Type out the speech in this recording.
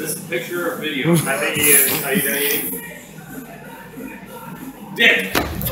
this a picture or video? I think he is. Are you done eating? Dick!